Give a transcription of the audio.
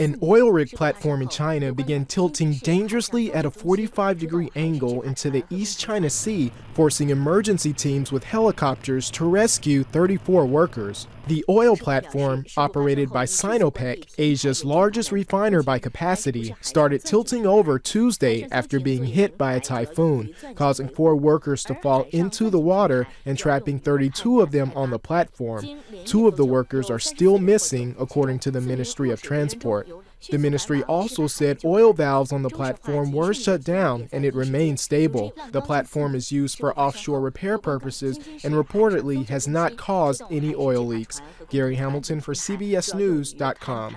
An oil rig platform in China began tilting dangerously at a 45 degree angle into the East China Sea, forcing emergency teams with helicopters to rescue 34 workers. The oil platform, operated by Sinopec, Asia's largest refiner by capacity, started tilting over Tuesday after being hit by a typhoon, causing four workers to fall into the water and trapping 32 of them on the platform. Two of the workers are still missing, according to the Ministry of Transport. The ministry also said oil valves on the platform were shut down and it remained stable. The platform is used for offshore repair purposes and reportedly has not caused any oil leaks. Gary Hamilton for CBSNews.com.